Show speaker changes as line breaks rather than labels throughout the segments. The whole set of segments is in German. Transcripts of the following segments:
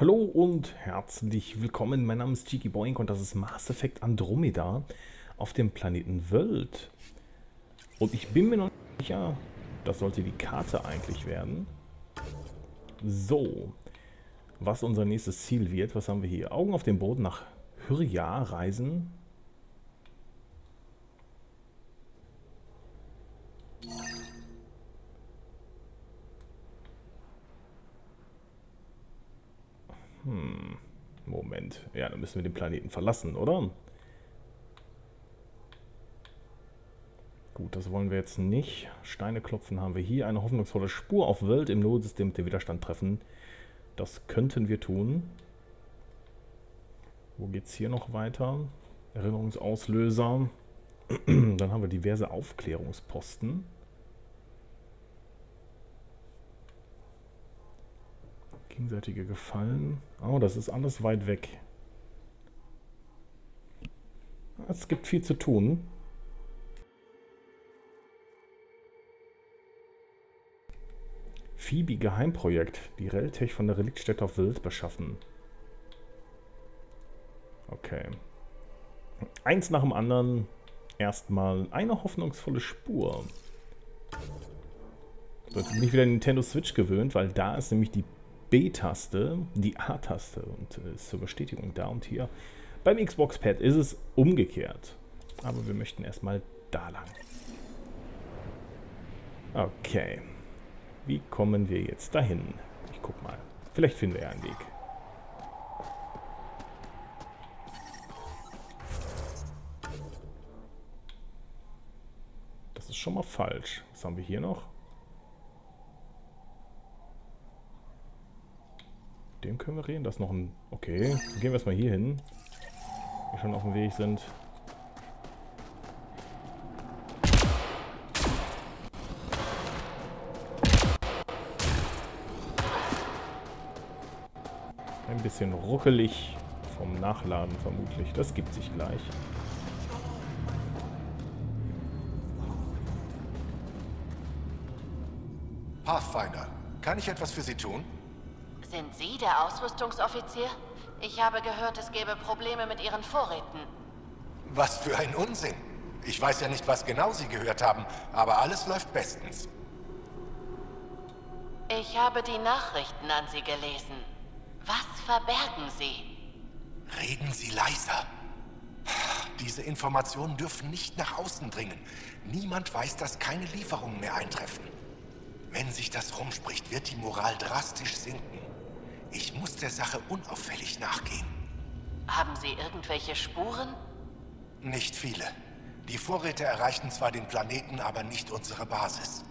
Hallo und herzlich willkommen. Mein Name ist Cheeky Boink und das ist Mass Effect Andromeda auf dem Planeten World. Und ich bin mir noch nicht sicher, das sollte die Karte eigentlich werden. So, was unser nächstes Ziel wird, was haben wir hier? Augen auf dem Boden nach Hyria reisen. Hm, Moment. Ja, dann müssen wir den Planeten verlassen, oder? Gut, das wollen wir jetzt nicht. Steine klopfen haben wir hier. Eine hoffnungsvolle Spur auf Welt im Notsystem mit dem Widerstand treffen. Das könnten wir tun. Wo geht es hier noch weiter? Erinnerungsauslöser. Dann haben wir diverse Aufklärungsposten. Gegenseitige Gefallen. Oh, das ist alles weit weg. Es gibt viel zu tun. Phoebe Geheimprojekt. Die Reltech von der Reliktstätte auf Wild beschaffen. Okay. Eins nach dem anderen. Erstmal eine hoffnungsvolle Spur. Jetzt bin ich wieder Nintendo Switch gewöhnt, weil da ist nämlich die B-Taste, die A-Taste und äh, ist zur Bestätigung da und hier. Beim Xbox-Pad ist es umgekehrt. Aber wir möchten erstmal da lang. Okay. Wie kommen wir jetzt dahin? Ich guck mal. Vielleicht finden wir ja einen Weg. Das ist schon mal falsch. Was haben wir hier noch? Dem können wir reden. Das ist noch ein... Okay, gehen wir erstmal hier hin. Wir schon auf dem Weg sind. Ein bisschen ruckelig vom Nachladen vermutlich. Das gibt sich gleich.
Pathfinder, kann ich etwas für Sie tun?
Sind Sie der Ausrüstungsoffizier? Ich habe gehört, es gäbe Probleme mit Ihren Vorräten.
Was für ein Unsinn. Ich weiß ja nicht, was genau Sie gehört haben, aber alles läuft bestens.
Ich habe die Nachrichten an Sie gelesen. Was verbergen Sie?
Reden Sie leiser. Diese Informationen dürfen nicht nach außen dringen. Niemand weiß, dass keine Lieferungen mehr eintreffen. Wenn sich das rumspricht, wird die Moral drastisch sinken. Ich muss der Sache unauffällig nachgehen.
Haben Sie irgendwelche Spuren?
Nicht viele. Die Vorräte erreichen zwar den Planeten, aber nicht unsere Basis.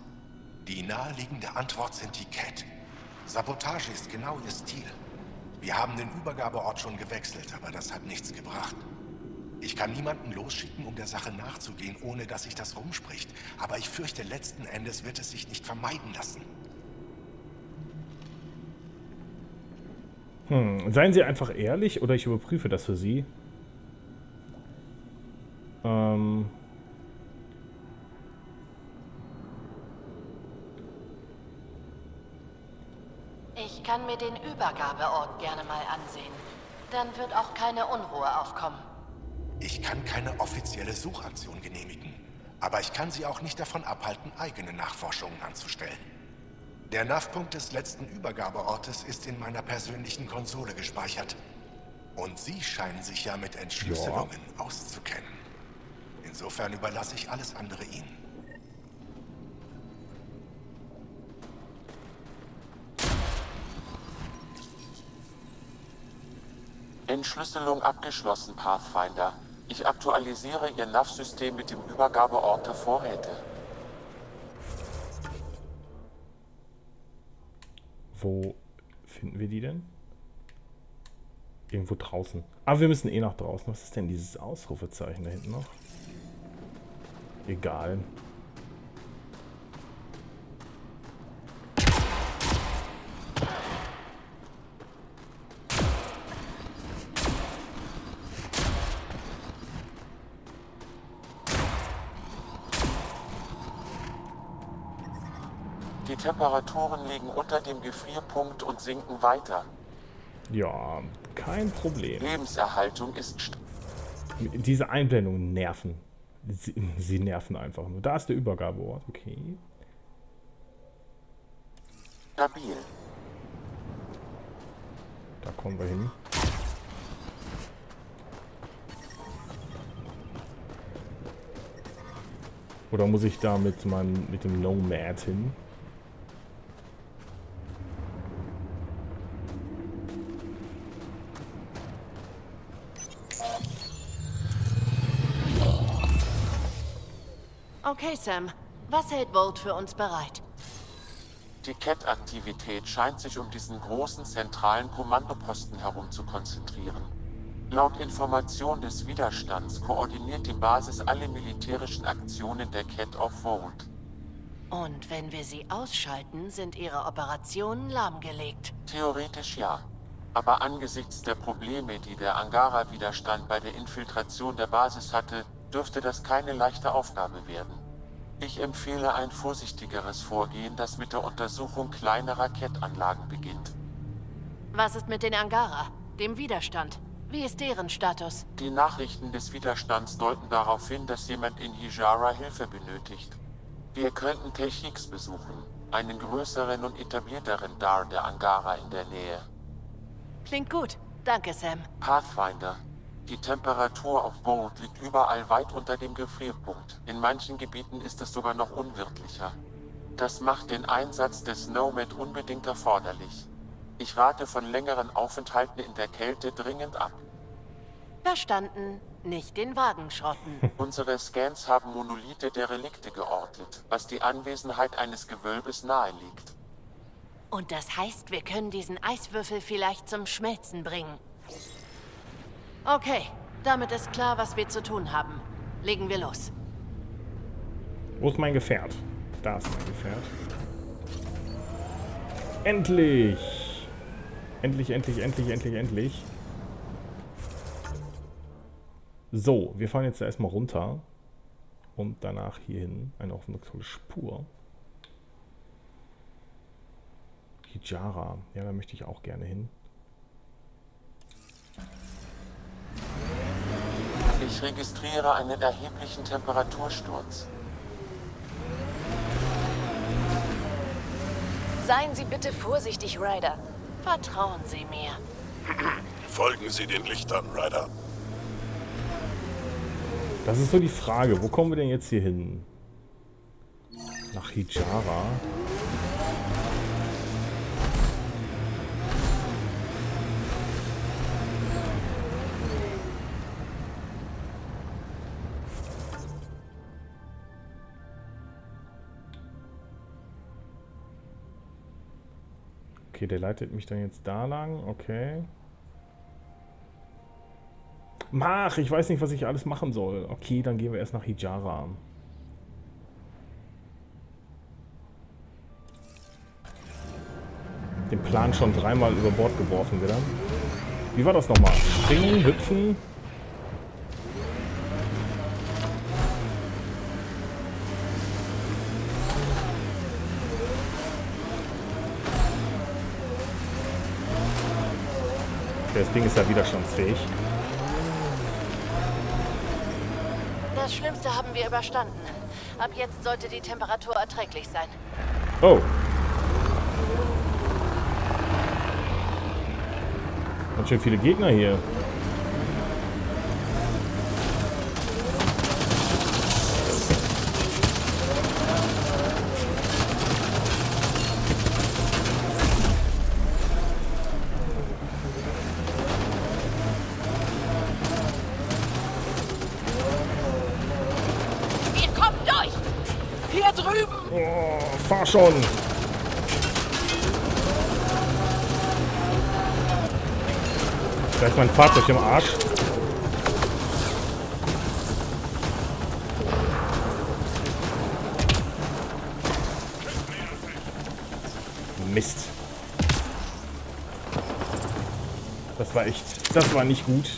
Die naheliegende Antwort sind die Cat. Sabotage ist genau ihr Stil. Wir haben den Übergabeort schon gewechselt, aber das hat nichts gebracht. Ich kann niemanden losschicken, um der Sache nachzugehen, ohne dass sich das rumspricht. Aber ich fürchte, letzten Endes wird es sich nicht vermeiden lassen.
Hm, seien Sie einfach ehrlich oder ich überprüfe das für Sie. Ähm.
Ich kann mir den Übergabeort gerne mal ansehen. Dann wird auch keine Unruhe aufkommen.
Ich kann keine offizielle Suchaktion genehmigen. Aber ich kann Sie auch nicht davon abhalten, eigene Nachforschungen anzustellen. Der NAV-Punkt des letzten Übergabeortes ist in meiner persönlichen Konsole gespeichert. Und Sie scheinen sich ja mit Entschlüsselungen ja. auszukennen. Insofern überlasse ich alles andere Ihnen.
Entschlüsselung abgeschlossen, Pathfinder. Ich aktualisiere Ihr NAV-System mit dem Übergabeort der Vorräte.
Wo finden wir die denn? Irgendwo draußen. Aber ah, wir müssen eh nach draußen. Was ist denn dieses Ausrufezeichen da hinten noch? Egal.
Die Temperaturen liegen unter dem Gefrierpunkt und sinken weiter.
Ja, kein Problem.
Lebenserhaltung ist
Diese Einblendungen nerven. Sie, sie nerven einfach nur. Da ist der Übergabeort, okay.
stabil.
Da kommen wir hin. Oder muss ich da mit, meinem, mit dem Nomad hin?
Okay, Sam. Was hält Volt für uns bereit?
Die Cat-Aktivität scheint sich um diesen großen zentralen Kommandoposten herum zu konzentrieren. Laut Information des Widerstands koordiniert die Basis alle militärischen Aktionen der Cat auf Volt.
Und wenn wir sie ausschalten, sind ihre Operationen lahmgelegt.
Theoretisch ja. Aber angesichts der Probleme, die der Angara-Widerstand bei der Infiltration der Basis hatte, dürfte das keine leichte Aufgabe werden. Ich empfehle ein vorsichtigeres Vorgehen, das mit der Untersuchung kleinerer Cat-Anlagen beginnt.
Was ist mit den Angara, dem Widerstand? Wie ist deren Status?
Die Nachrichten des Widerstands deuten darauf hin, dass jemand in Hijara Hilfe benötigt. Wir könnten Techniks besuchen, einen größeren und etablierteren Dar der Angara in der Nähe.
Klingt gut. Danke, Sam.
Pathfinder. Die Temperatur auf Bold liegt überall weit unter dem Gefrierpunkt. In manchen Gebieten ist es sogar noch unwirtlicher. Das macht den Einsatz des Nomad unbedingt erforderlich. Ich rate von längeren Aufenthalten in der Kälte dringend ab.
Verstanden. Nicht den Wagen schrotten.
Unsere Scans haben Monolithe der Relikte geortet, was die Anwesenheit eines Gewölbes naheliegt.
Und das heißt, wir können diesen Eiswürfel vielleicht zum Schmelzen bringen. Okay, damit ist klar, was wir zu tun haben. Legen wir los.
Wo ist mein Gefährt? Da ist mein Gefährt. Endlich! Endlich, endlich, endlich, endlich, endlich. So, wir fahren jetzt erstmal runter. Und danach hier hin. Eine hoffnungsvolle Spur. Hijara. Ja, da möchte ich auch gerne hin.
Ich registriere einen erheblichen Temperatursturz.
Seien Sie bitte vorsichtig, Ryder. Vertrauen Sie mir.
Folgen Sie den Lichtern, Ryder.
Das ist so die Frage. Wo kommen wir denn jetzt hier hin? Nach Hijara? Okay, der leitet mich dann jetzt da lang. Okay. Mach, ich weiß nicht, was ich alles machen soll. Okay, dann gehen wir erst nach Hijara. Den Plan schon dreimal über Bord geworfen wieder. Wie war das nochmal? Springen, hüpfen. Das Ding ist ja widerstandsfähig.
Das Schlimmste haben wir überstanden. Ab jetzt sollte die Temperatur erträglich sein.
Oh. Ganz schön viele Gegner hier. Oh, fahr schon. Da ist mein Fahrzeug im Arsch. Mist. Das war echt, das war nicht gut.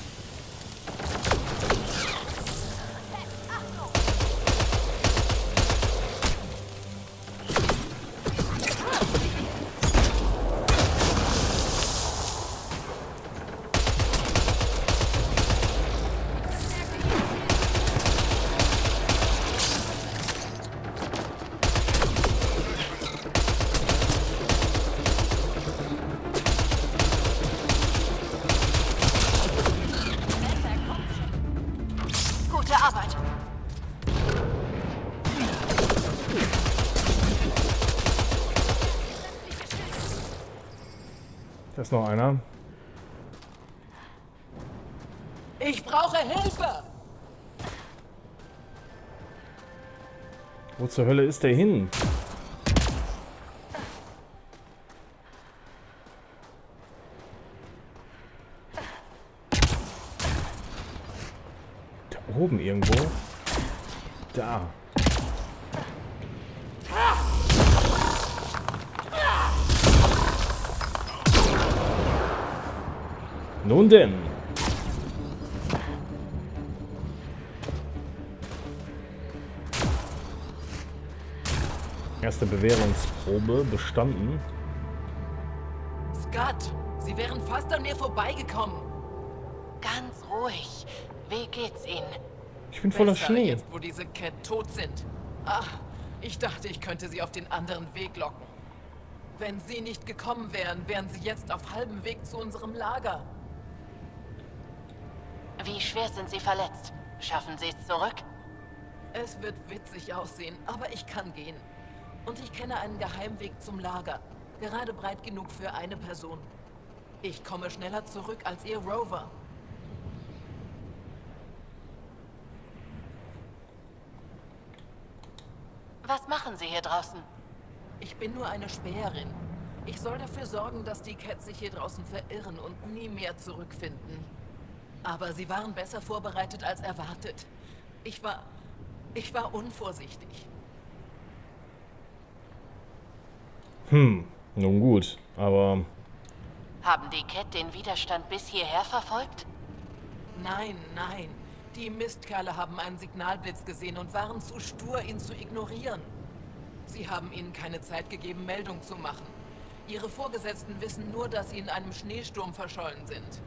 Da ist noch einer.
Ich brauche Hilfe!
Wo zur Hölle ist der hin? Nun denn. Erste Bewährungsprobe bestanden.
Scott, Sie wären fast an mir vorbeigekommen.
Ganz ruhig. Wie geht's Ihnen?
Ich bin voller
Besser
Schnee.
Jetzt, wo diese Cat tot sind. Ach, ich dachte, ich könnte sie auf den anderen Weg locken. Wenn sie nicht gekommen wären, wären sie jetzt auf halbem Weg zu unserem Lager.
Wie schwer sind Sie verletzt? Schaffen Sie es zurück?
Es wird witzig aussehen, aber ich kann gehen. Und ich kenne einen Geheimweg zum Lager. Gerade breit genug für eine Person. Ich komme schneller zurück als Ihr Rover.
Was machen Sie hier draußen?
Ich bin nur eine Späherin. Ich soll dafür sorgen, dass die Cats sich hier draußen verirren und nie mehr zurückfinden. Aber sie waren besser vorbereitet als erwartet. Ich war... Ich war unvorsichtig.
Hm, nun gut, aber
Haben die Cat den Widerstand bis hierher verfolgt?
Nein, nein. Die Mistkerle haben einen Signalblitz gesehen und waren zu stur, ihn zu ignorieren. Sie haben ihnen keine Zeit gegeben, Meldung zu machen. Ihre Vorgesetzten wissen nur, dass sie in einem Schneesturm verschollen sind.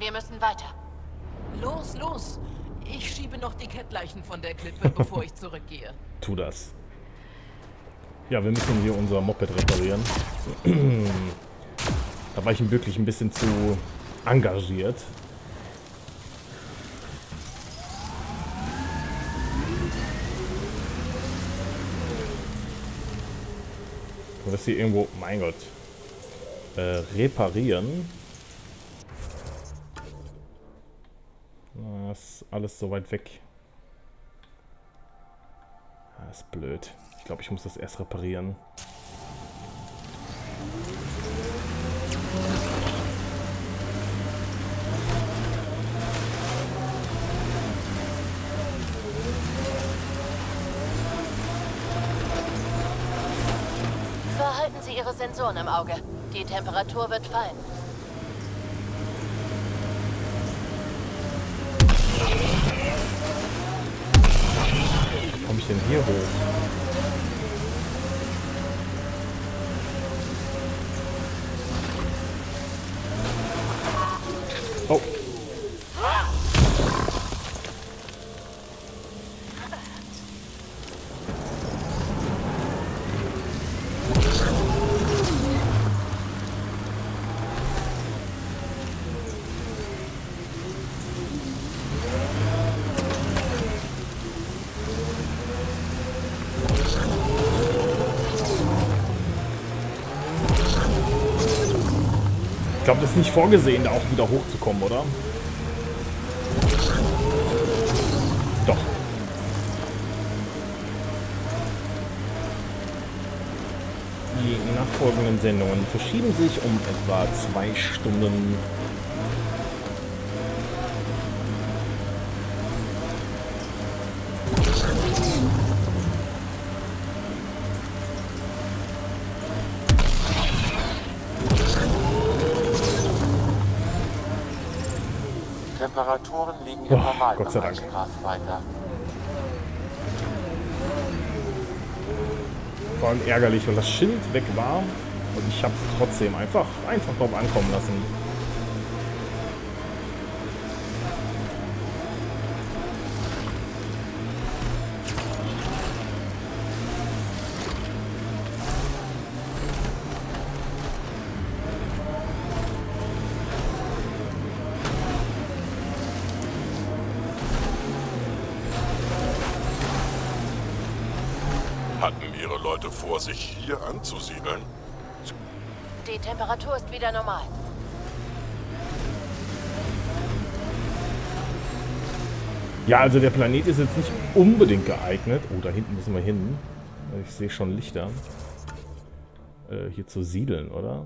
Wir müssen weiter.
Los, los! Ich schiebe noch die Kettleichen von der Klippe, bevor ich zurückgehe.
tu das. Ja, wir müssen hier unser Moped reparieren. da war ich wirklich ein bisschen zu engagiert. Du wirst hier irgendwo, mein Gott, äh, reparieren. Das ist alles so weit weg. Das ist blöd. Ich glaube, ich muss das erst reparieren.
Behalten Sie Ihre Sensoren im Auge. Die Temperatur wird fallen.
Wie komme ich denn hier hoch? Glaube, das ist nicht vorgesehen, da auch wieder hochzukommen, oder? Doch. Die nachfolgenden Sendungen verschieben sich um etwa zwei Stunden.
Temperaturen liegen immer mal
Gott sei Dank.
Weiter.
Vor allem ärgerlich, weil das Schild weg war und ich habe es trotzdem einfach, einfach drauf ankommen lassen.
Hatten Ihre Leute vor, sich hier anzusiedeln?
Die Temperatur ist wieder normal.
Ja, also der Planet ist jetzt nicht unbedingt geeignet. Oh, da hinten müssen wir hin. Ich sehe schon Lichter. Äh, hier zu siedeln, oder?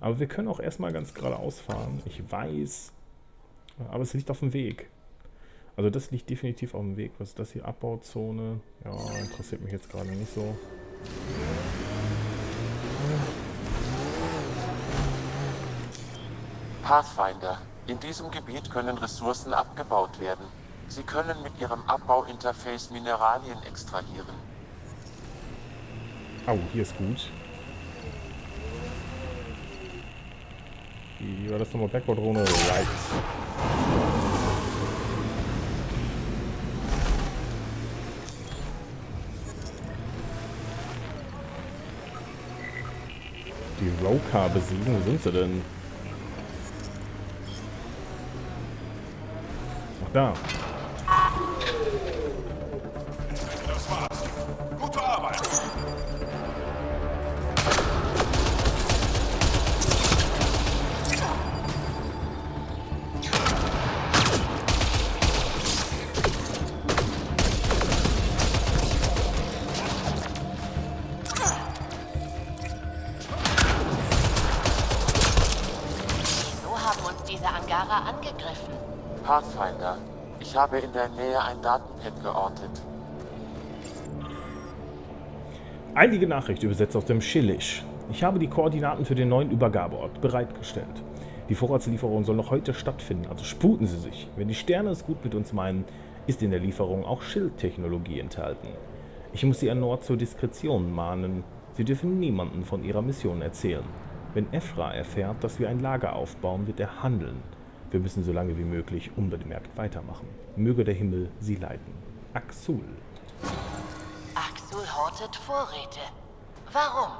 Aber wir können auch erstmal ganz geradeaus fahren. Ich weiß. Aber es liegt auf dem Weg. Also das liegt definitiv auf dem Weg. Was ist das hier? Abbauzone? Ja, interessiert mich jetzt gerade nicht so.
Pathfinder. In diesem Gebiet können Ressourcen abgebaut werden. Sie können mit ihrem Abbauinterface Mineralien extrahieren.
Oh, hier ist gut. Wie war das nochmal? Backward-Drohne? Right. Die Roka besiegen? Wo sind sie denn? Ach, da.
Pathfinder. Ich habe in der Nähe ein Datenpad geortet.
Einige Nachricht übersetzt aus dem Schillisch. Ich habe die Koordinaten für den neuen Übergabeort bereitgestellt. Die Vorratslieferung soll noch heute stattfinden, also sputen Sie sich. Wenn die Sterne es gut mit uns meinen, ist in der Lieferung auch Schildtechnologie enthalten. Ich muss Sie erneut zur Diskretion mahnen. Sie dürfen niemanden von Ihrer Mission erzählen. Wenn Ephra erfährt, dass wir ein Lager aufbauen, wird er handeln. Wir müssen so lange wie möglich unbemerkt weitermachen. Möge der Himmel Sie leiten. Axul.
Axel hortet Vorräte. Warum?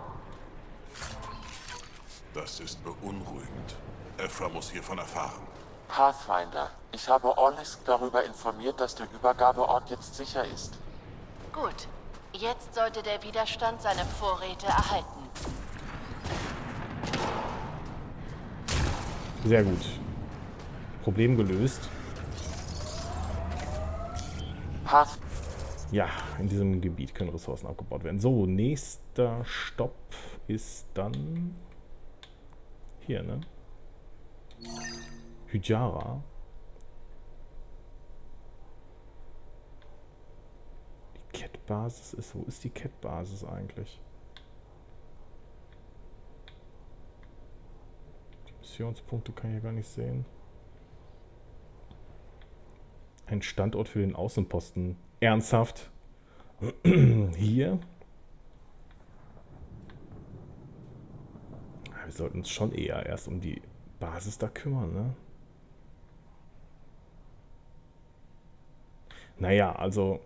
Das ist beunruhigend. Ephra muss hiervon erfahren.
Pathfinder. Ich habe Orlisk darüber informiert, dass der Übergabeort jetzt sicher ist.
Gut. Jetzt sollte der Widerstand seine Vorräte erhalten.
Sehr gut. Problem gelöst.
Path
Ja, in diesem Gebiet können Ressourcen abgebaut werden. So, nächster Stopp ist dann hier, ne? Hujara. Die Cat-Basis ist, wo ist die Cat-Basis eigentlich? Die Missionspunkte kann ich ja gar nicht sehen. Ein Standort für den Außenposten. Ernsthaft? Hier? Wir sollten uns schon eher erst um die Basis da kümmern, ne? Naja, also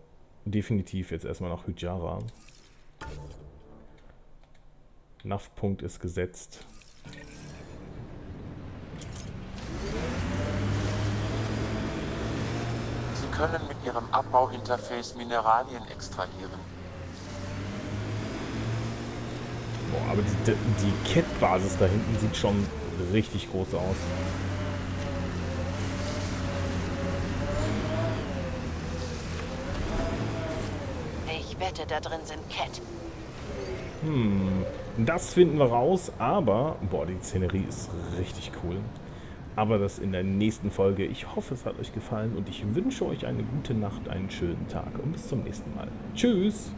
definitiv jetzt erstmal nach Hujara. NAV-Punkt ist gesetzt.
Können mit Ihrem Abbauinterface Mineralien extrahieren.
Boah, aber die, die Cat-Basis da hinten sieht schon richtig groß aus.
Ich wette, da drin sind Cat.
Das finden wir raus, aber... Boah, die Szenerie ist richtig cool. Aber das in der nächsten Folge. Ich hoffe, es hat euch gefallen und ich wünsche euch eine gute Nacht, einen schönen Tag und bis zum nächsten Mal. Tschüss!